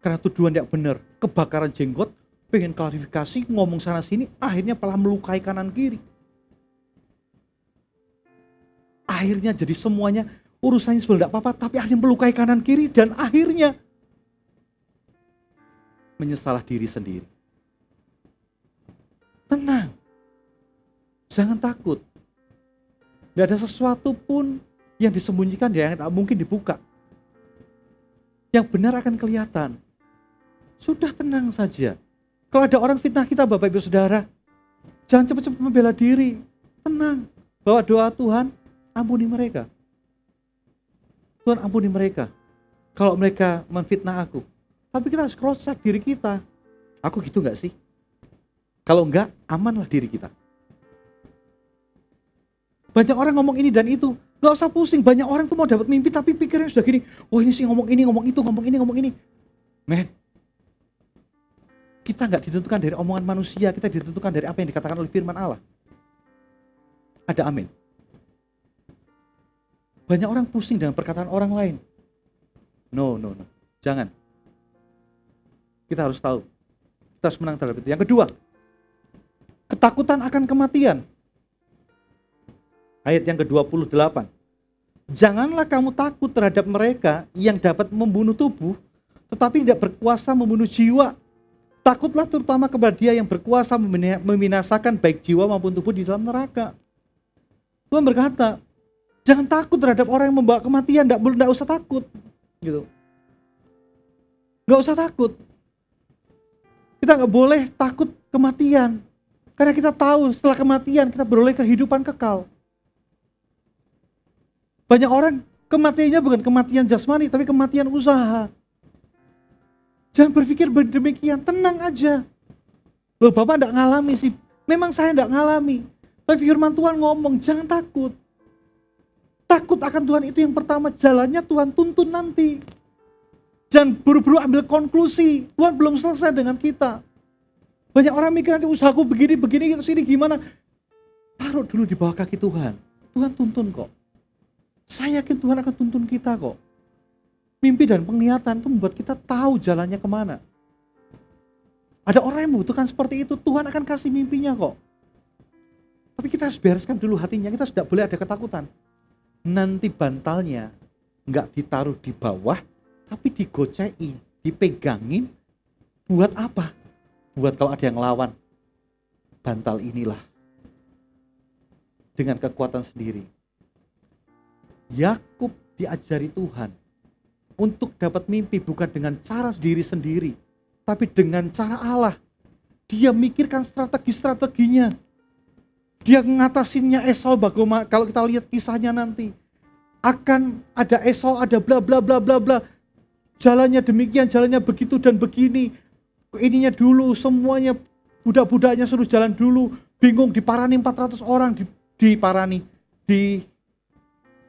karena tuduhan tidak benar, kebakaran jenggot, pengen klarifikasi, ngomong sana sini, akhirnya malah melukai kanan kiri. Akhirnya jadi semuanya urusannya sebenarnya tidak apa-apa, tapi akhirnya melukai kanan kiri dan akhirnya menyesalah diri sendiri. Tenang. Jangan takut. Tidak ada sesuatu pun yang disembunyikan ya yang tak mungkin dibuka. Yang benar akan kelihatan. Sudah tenang saja. Kalau ada orang fitnah kita Bapak Ibu Saudara, jangan cepat-cepat membela diri. Tenang. Bawa doa Tuhan, ampuni mereka. Tuhan ampuni mereka. Kalau mereka menfitnah aku. Tapi kita harus cross check diri kita. Aku gitu nggak sih? Kalau enggak, amanlah diri kita. Banyak orang ngomong ini dan itu. Gak usah pusing, banyak orang tuh mau dapat mimpi tapi pikirnya sudah gini, oh ini sih ngomong ini, ngomong itu, ngomong ini, ngomong ini. Men, kita nggak ditentukan dari omongan manusia, kita ditentukan dari apa yang dikatakan oleh firman Allah. Ada amin. Banyak orang pusing dengan perkataan orang lain. No, no, no. Jangan. Kita harus tahu. Kita harus menang terhadap itu. Yang kedua, ketakutan akan kematian. Ayat yang ke-28. Janganlah kamu takut terhadap mereka yang dapat membunuh tubuh, tetapi tidak berkuasa membunuh jiwa. Takutlah terutama kepada dia yang berkuasa membinasakan baik jiwa maupun tubuh di dalam neraka. Tuhan berkata, jangan takut terhadap orang yang membawa kematian, tidak, tidak usah takut. Gitu. Gak usah takut. Kita nggak boleh takut kematian. Karena kita tahu setelah kematian kita beroleh kehidupan kekal. Banyak orang kematiannya bukan kematian jasmani, tapi kematian usaha. Jangan berpikir demikian, tenang aja. Loh Bapak tidak ngalami sih. Memang saya tidak ngalami. Tapi firman Tuhan ngomong, jangan takut. Takut akan Tuhan itu yang pertama, jalannya Tuhan tuntun nanti. Jangan buru-buru ambil konklusi, Tuhan belum selesai dengan kita. Banyak orang mikir nanti usahaku begini, begini, gitu, sini gimana. Taruh dulu di bawah kaki Tuhan. Tuhan tuntun kok. Saya yakin Tuhan akan tuntun kita kok. Mimpi dan penglihatan itu membuat kita tahu jalannya ke mana. Ada orang yang membutuhkan seperti itu, Tuhan akan kasih mimpinya kok. Tapi kita harus bereskan dulu hatinya, kita sudah boleh ada ketakutan. Nanti bantalnya nggak ditaruh di bawah, tapi digocei, dipegangin. Buat apa? Buat kalau ada yang lawan. Bantal inilah. Dengan kekuatan sendiri Yakub diajari Tuhan untuk dapat mimpi bukan dengan cara diri sendiri, tapi dengan cara Allah. Dia mikirkan strategi-strateginya. Dia ngatasinnya Esau bagaimana kalau kita lihat kisahnya nanti. akan ada Esau, ada bla bla bla bla bla. Jalannya demikian, jalannya begitu dan begini. Ininya dulu semuanya budak-budaknya suruh jalan dulu. Bingung diparani 400 orang di, diparani, di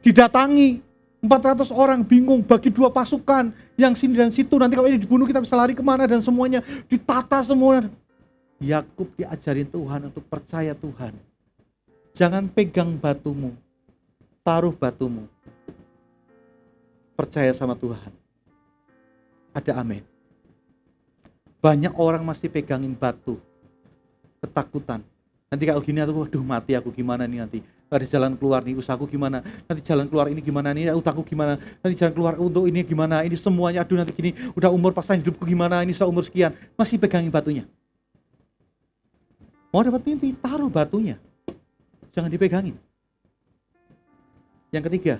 didatangi 400 orang bingung bagi dua pasukan yang sini dan situ nanti kalau ini dibunuh kita bisa lari ke mana dan semuanya ditata semua Yakub diajarin Tuhan untuk percaya Tuhan jangan pegang batumu taruh batumu percaya sama Tuhan. Ada amin. Banyak orang masih pegangin batu. Ketakutan. Nanti kalau gini aku, waduh mati aku gimana nih nanti. Ada jalan keluar nih, usahaku gimana. Nanti jalan keluar ini gimana nih, usahaku gimana. Nanti jalan keluar untuk ini gimana. Ini semuanya, aduh nanti gini, udah umur pasangan hidupku gimana, ini sudah umur sekian. Masih pegangin batunya. Mau dapat mimpi, taruh batunya. Jangan dipegangin. Yang ketiga,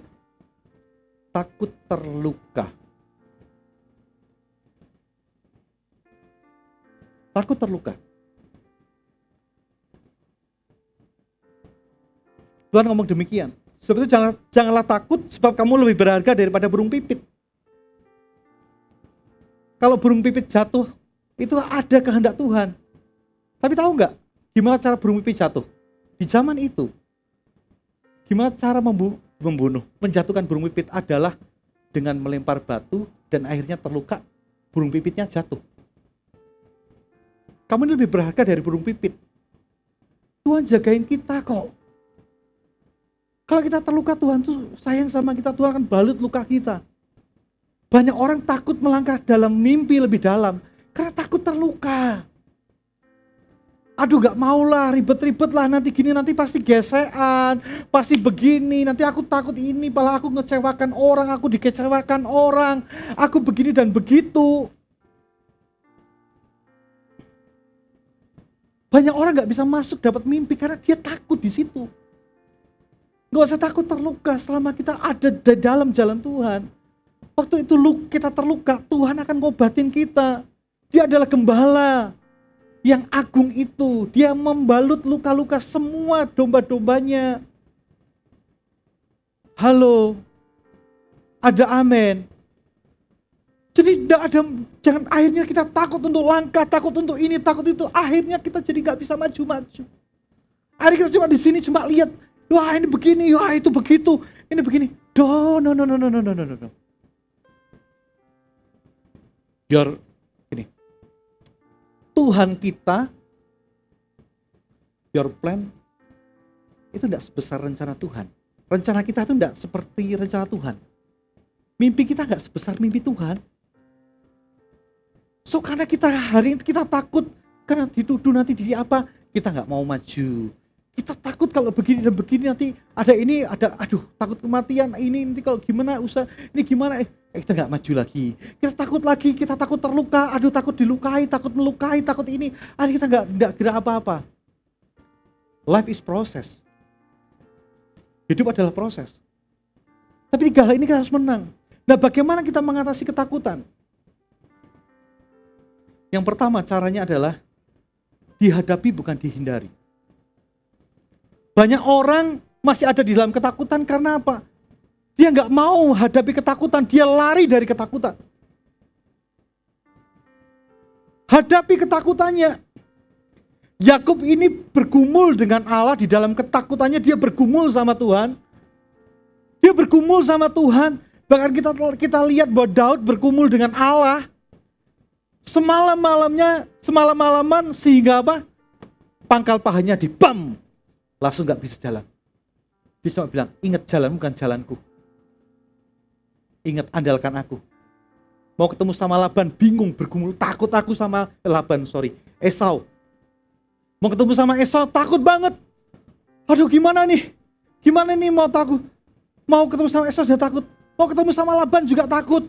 takut terluka. Takut terluka. Tuhan ngomong demikian. Sebab itu jangan, janganlah takut sebab kamu lebih berharga daripada burung pipit. Kalau burung pipit jatuh, itu ada kehendak Tuhan. Tapi tahu nggak gimana cara burung pipit jatuh? Di zaman itu, gimana cara membu membunuh, menjatuhkan burung pipit adalah dengan melempar batu dan akhirnya terluka, burung pipitnya jatuh. Kamu ini lebih berharga dari burung pipit. Tuhan jagain kita kok. Kalau kita terluka Tuhan tuh sayang sama kita, Tuhan akan balut luka kita. Banyak orang takut melangkah dalam mimpi lebih dalam karena takut terluka aduh gak mau lah ribet-ribet lah nanti gini nanti pasti gesekan pasti begini nanti aku takut ini malah aku ngecewakan orang aku dikecewakan orang aku begini dan begitu banyak orang gak bisa masuk dapat mimpi karena dia takut di situ Gak usah takut terluka selama kita ada di dalam jalan Tuhan. Waktu itu kita terluka, Tuhan akan ngobatin kita. Dia adalah gembala yang agung itu. Dia membalut luka-luka semua domba-dombanya. Halo, ada amin. Jadi tidak ada, jangan akhirnya kita takut untuk langkah, takut untuk ini, takut itu. Akhirnya kita jadi nggak bisa maju-maju. Hari kita cuma di sini cuma lihat, wah ini begini, wah itu begitu, ini begini. No, no, no, no, no, no, no, no, no. Your Tuhan kita, your plan, itu tidak sebesar rencana Tuhan. Rencana kita itu tidak seperti rencana Tuhan. Mimpi kita nggak sebesar mimpi Tuhan. So karena kita hari ini kita takut karena dituduh nanti di apa kita nggak mau maju. Kita takut kalau begini dan begini nanti ada ini ada aduh takut kematian ini nanti kalau gimana usah ini gimana eh Eh, kita nggak maju lagi. Kita takut lagi, kita takut terluka, aduh takut dilukai, takut melukai, takut ini. Aduh kita nggak nggak gerak apa-apa. Life is process. Hidup adalah proses. Tapi tiga ini kita harus menang. Nah bagaimana kita mengatasi ketakutan? Yang pertama caranya adalah dihadapi bukan dihindari. Banyak orang masih ada di dalam ketakutan karena apa? Dia nggak mau hadapi ketakutan, dia lari dari ketakutan. Hadapi ketakutannya. Yakub ini bergumul dengan Allah di dalam ketakutannya dia bergumul sama Tuhan. Dia bergumul sama Tuhan. Bahkan kita kita lihat bahwa Daud bergumul dengan Allah. Semalam malamnya, semalam malaman sehingga apa? Pangkal pahanya dibam. Langsung nggak bisa jalan. Bisa bilang, ingat jalan bukan jalanku. Ingat andalkan aku. Mau ketemu sama Laban, bingung, bergumul, takut aku sama Laban, sorry, Esau. Mau ketemu sama Esau, takut banget. Aduh gimana nih? Gimana nih mau takut? Mau ketemu sama Esau sudah takut. Mau ketemu sama Laban juga takut.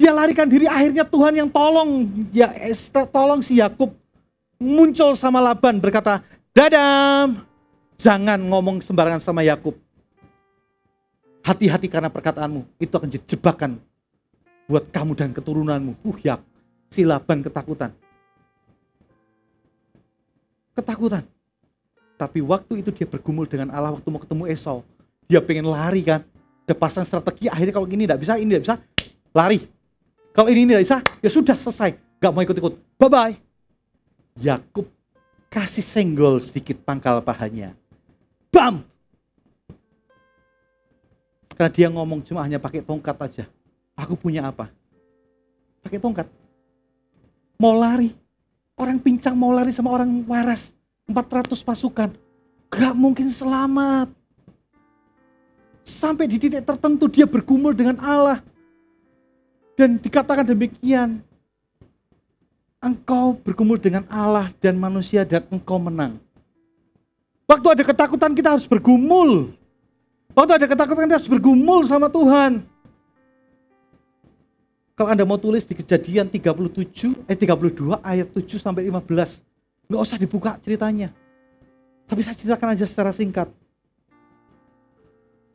Dia larikan diri, akhirnya Tuhan yang tolong, ya tolong si Yakub muncul sama Laban berkata, Dadam, jangan ngomong sembarangan sama Yakub. Hati-hati karena perkataanmu. Itu akan jadi jebakan buat kamu dan keturunanmu. Uh ya, silaban ketakutan. Ketakutan. Tapi waktu itu dia bergumul dengan Allah waktu mau ketemu Esau. Dia pengen lari kan. Ada pasang strategi, akhirnya kalau ini tidak bisa, ini tidak bisa, lari. Kalau ini tidak bisa, ya sudah selesai. Gak mau ikut-ikut. Bye-bye. Yakub kasih senggol sedikit pangkal pahanya. Bam! Karena dia ngomong cuma hanya pakai tongkat aja. Aku punya apa? Pakai tongkat. Mau lari. Orang pincang mau lari sama orang waras. 400 pasukan. Gak mungkin selamat. Sampai di titik tertentu dia bergumul dengan Allah. Dan dikatakan demikian. Engkau bergumul dengan Allah dan manusia dan engkau menang. Waktu ada ketakutan kita harus bergumul. Waktu ada ketakutan kita harus bergumul sama Tuhan. Kalau Anda mau tulis di kejadian 37, eh 32 ayat 7 sampai 15. Nggak usah dibuka ceritanya. Tapi saya ceritakan aja secara singkat.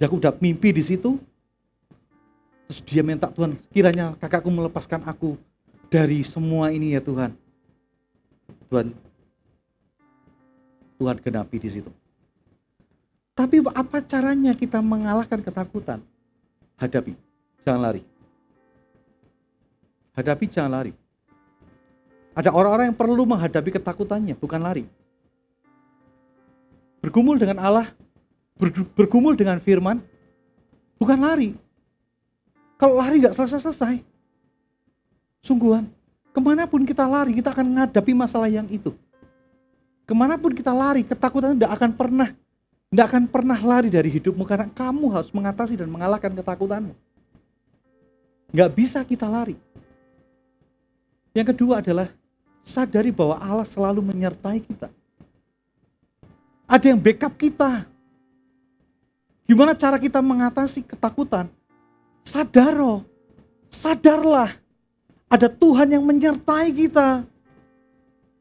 Yakub udah mimpi di situ. Terus dia minta Tuhan, kiranya kakakku melepaskan aku dari semua ini ya Tuhan. Tuhan Tuhan genapi di situ. Tapi apa caranya kita mengalahkan ketakutan? Hadapi, jangan lari. Hadapi, jangan lari. Ada orang-orang yang perlu menghadapi ketakutannya, bukan lari bergumul dengan Allah, bergumul dengan firman, bukan lari. Kalau lari nggak selesai-selesai, sungguhan, ke mana pun kita lari, kita akan menghadapi masalah yang itu. Ke mana pun kita lari, ketakutan tidak akan pernah, tidak akan pernah lari dari hidupmu karena kamu harus mengatasi dan mengalahkan ketakutanmu. Nggak bisa kita lari. Yang kedua adalah sadari bahwa Allah selalu menyertai kita. Ada yang backup kita. Gimana cara kita mengatasi ketakutan? Sadar sadarlah. Ada Tuhan yang menyertai kita.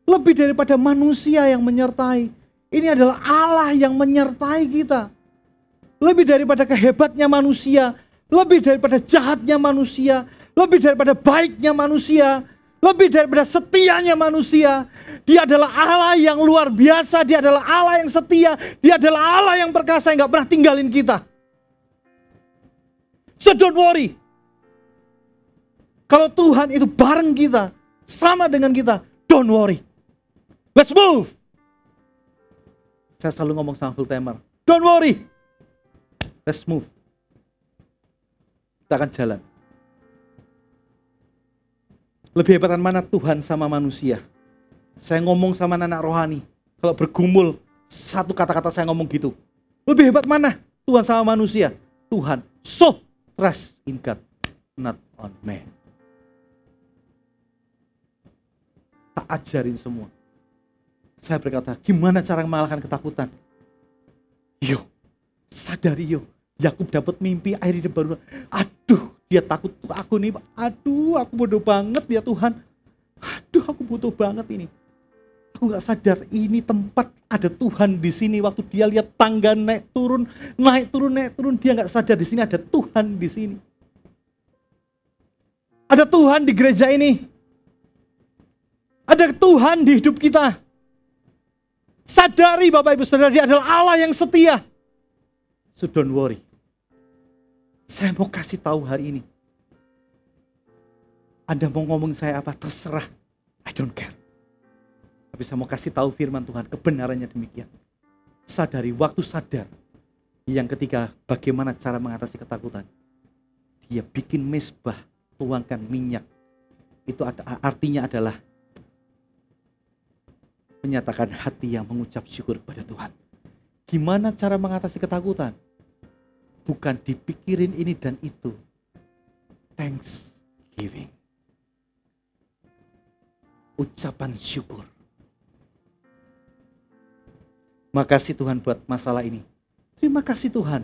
Lebih daripada manusia yang menyertai. Ini adalah Allah yang menyertai kita. Lebih daripada kehebatnya manusia. Lebih daripada jahatnya manusia. Lebih daripada baiknya manusia lebih daripada setianya manusia. Dia adalah Allah yang luar biasa, dia adalah Allah yang setia, dia adalah Allah yang perkasa yang gak pernah tinggalin kita. So don't worry. Kalau Tuhan itu bareng kita, sama dengan kita, don't worry. Let's move. Saya selalu ngomong sama full timer, don't worry. Let's move. Kita akan jalan. Lebih hebatan mana Tuhan sama manusia? Saya ngomong sama anak rohani. Kalau bergumul, satu kata-kata saya ngomong gitu. Lebih hebat mana Tuhan sama manusia? Tuhan, so trust in God, not on man. Tak ajarin semua. Saya berkata, gimana cara mengalahkan ketakutan? Yo, sadari yo. Yakub dapat mimpi, akhirnya dia baru, aduh dia takut aku nih, aduh aku bodoh banget ya Tuhan. Aduh aku butuh banget ini. Aku gak sadar ini tempat ada Tuhan di sini. Waktu dia lihat tangga naik turun, naik turun, naik turun. Dia gak sadar di sini ada Tuhan di sini. Ada Tuhan di gereja ini. Ada Tuhan di hidup kita. Sadari Bapak Ibu Saudara, dia adalah Allah yang setia. So don't worry. Saya mau kasih tahu hari ini. Anda mau ngomong saya apa, terserah. I don't care. Tapi saya mau kasih tahu firman Tuhan, kebenarannya demikian. Sadari, waktu sadar. Yang ketiga, bagaimana cara mengatasi ketakutan. Dia bikin mesbah, tuangkan minyak. Itu ada, artinya adalah menyatakan hati yang mengucap syukur kepada Tuhan. Gimana cara mengatasi ketakutan? bukan dipikirin ini dan itu. Thanksgiving. Ucapan syukur. Makasih Tuhan buat masalah ini. Terima kasih Tuhan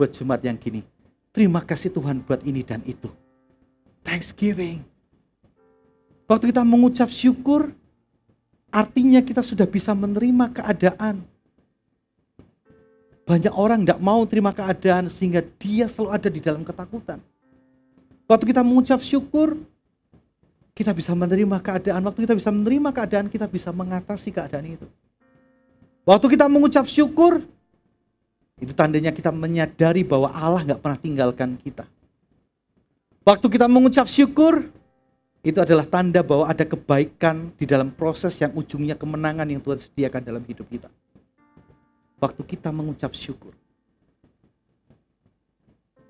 buat Jumat yang gini. Terima kasih Tuhan buat ini dan itu. Thanksgiving. Waktu kita mengucap syukur, artinya kita sudah bisa menerima keadaan banyak orang tidak mau terima keadaan sehingga dia selalu ada di dalam ketakutan. Waktu kita mengucap syukur, kita bisa menerima keadaan. Waktu kita bisa menerima keadaan, kita bisa mengatasi keadaan itu. Waktu kita mengucap syukur, Itu tandanya kita menyadari bahwa Allah nggak pernah tinggalkan kita. Waktu kita mengucap syukur, itu adalah tanda bahwa ada kebaikan di dalam proses yang ujungnya kemenangan yang Tuhan sediakan dalam hidup kita. Waktu kita mengucap syukur.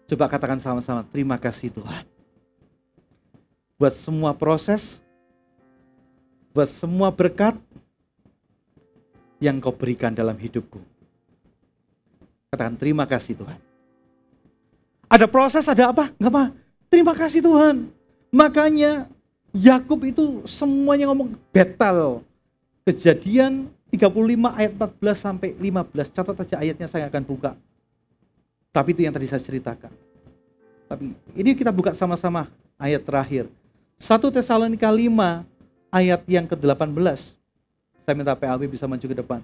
Coba katakan sama-sama, terima kasih Tuhan. Buat semua proses, buat semua berkat yang kau berikan dalam hidupku. Katakan terima kasih Tuhan. Ada proses, ada apa? Enggak apa. Terima kasih Tuhan. Makanya Yakub itu semuanya ngomong betal. Kejadian 35 ayat 14 sampai 15. Catat aja ayatnya saya akan buka. Tapi itu yang tadi saya ceritakan. Tapi ini kita buka sama-sama ayat terakhir. 1 Tesalonika 5 ayat yang ke-18. Saya minta PAW bisa maju ke depan.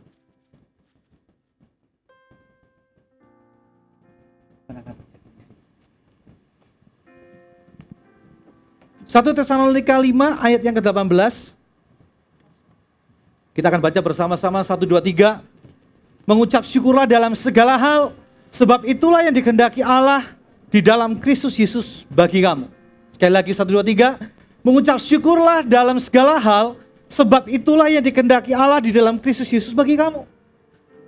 1 Tesalonika 5 ayat yang ke-18. Kita akan baca bersama-sama 1 2 3. Mengucap syukurlah dalam segala hal sebab itulah yang dikehendaki Allah di dalam Kristus Yesus bagi kamu. Sekali lagi 1 2 3. Mengucap syukurlah dalam segala hal sebab itulah yang dikehendaki Allah di dalam Kristus Yesus bagi kamu.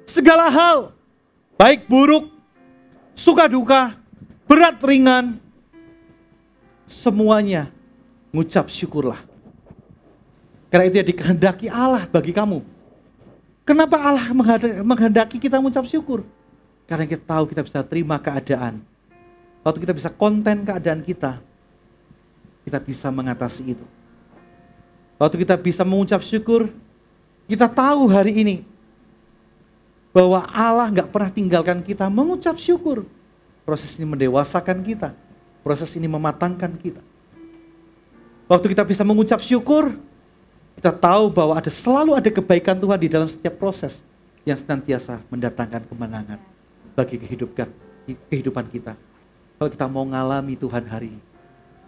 Segala hal baik buruk, suka duka, berat ringan semuanya ngucap syukurlah. Karena itu ya dikehendaki Allah bagi kamu. Kenapa Allah menghendaki kita mengucap syukur? Karena kita tahu kita bisa terima keadaan. Waktu kita bisa konten keadaan kita, kita bisa mengatasi itu. Waktu kita bisa mengucap syukur, kita tahu hari ini bahwa Allah nggak pernah tinggalkan kita mengucap syukur. Proses ini mendewasakan kita, proses ini mematangkan kita. Waktu kita bisa mengucap syukur, kita tahu bahwa ada selalu ada kebaikan Tuhan di dalam setiap proses yang senantiasa mendatangkan kemenangan bagi kehidupan kehidupan kita. Kalau kita mau ngalami Tuhan hari ini,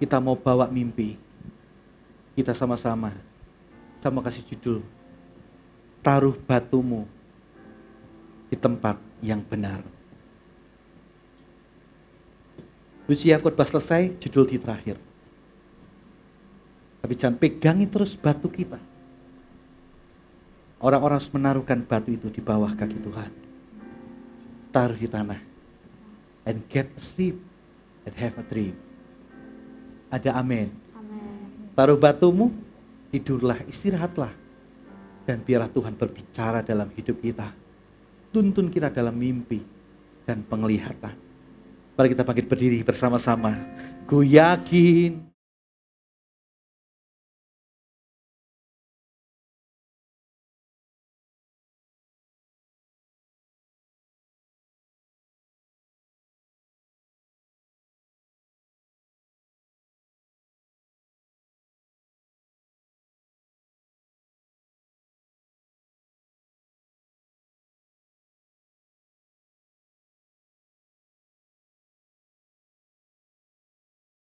kita mau bawa mimpi, kita sama-sama sama kasih judul taruh batumu di tempat yang benar. Usia khotbah selesai, judul di terakhir. Tapi jangan pegangi terus batu kita. Orang-orang harus menaruhkan batu itu di bawah kaki Tuhan. Taruh di tanah. And get asleep and have a dream. Ada amin. Taruh batumu, tidurlah, istirahatlah. Dan biarlah Tuhan berbicara dalam hidup kita. Tuntun kita dalam mimpi dan penglihatan. Mari kita bangkit berdiri bersama-sama. Ku yakin